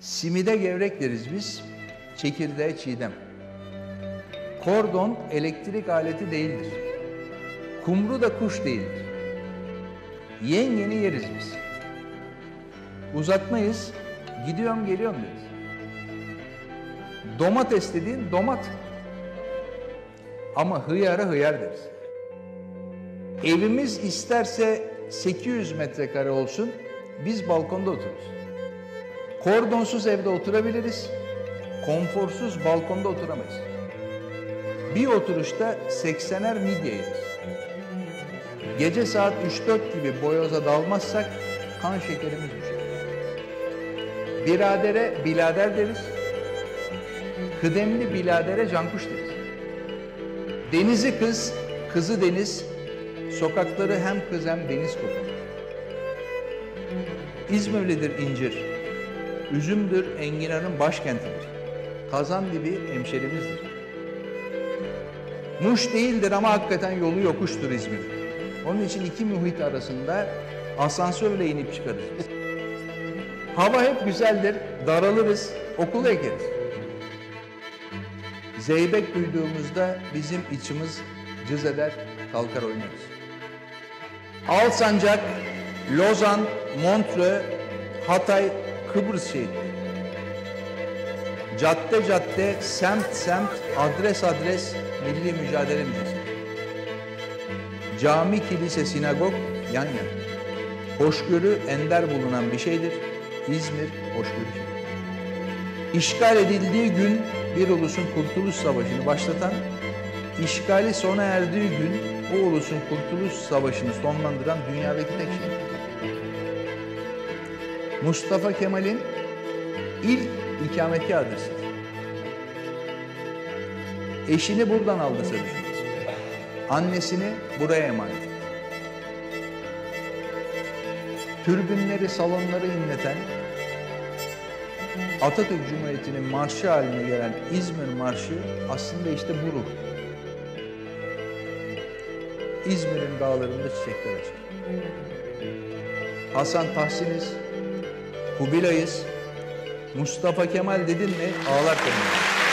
Simide gevrek deriz biz, çekirdeğe çiğdem. Kordon elektrik aleti değildir. Kumru da kuş değildir. Yengeni yeriz biz. Uzatmayız, gidiyorum geliyorum deriz. Domates dediğin domat. Ama hıyara hıyar deriz. Evimiz isterse 800 metrekare olsun, biz balkonda otururuz. Kordonsuz evde oturabiliriz, konforsuz balkonda oturamayız. Bir oturuşta 80'er midye yeriz. Gece saat 3-4 gibi boyoza dalmazsak kan şekerimiz düşer. Biradere bilader deriz, kıdemli biladere cankuş deriz. Denizi kız, kızı deniz, sokakları hem kız hem deniz kokar. İzmirlidir incir, üzümdür enginarın başkentidir. Kazan dibi hemşerimizdir. Muş değildir ama hakikaten yolu yokuştur İzmir. Onun için iki muhit arasında asansörle inip çıkarız. Hava hep güzeldir, daralırız, okulu ekeriz. Zeybek duyduğumuzda bizim içimiz cız eder, kalkar oynarız. Alsancak, Lozan, Montreux, Hatay, Kıbrıs şehitleri. Cadde cadde, semt semt, adres adres milli mücadele müzesi. Cami, kilise, sinagog yan yana. Hoşgörü ender bulunan bir şeydir. İzmir hoşgörü. İşgal edildiği gün bir ulusun Kurtuluş Savaşı'nı başlatan, işgali sona erdiği gün o ulusun Kurtuluş Savaşı'nı sonlandıran dünyadaki tek şehir. Mustafa Kemal'in ilk ikametgah adresidir. Eşini buradan aldı Sarıcı. Annesini buraya emanet. Türbünleri, salonları inleten, Atatürk Cumhuriyeti'nin marşı haline gelen İzmir Marşı aslında işte bu ruh. İzmir'in dağlarında çiçekler açar. Hasan Tahsin'iz, Kubilay'ız, Mustafa Kemal dedin mi ağlar kadınlar.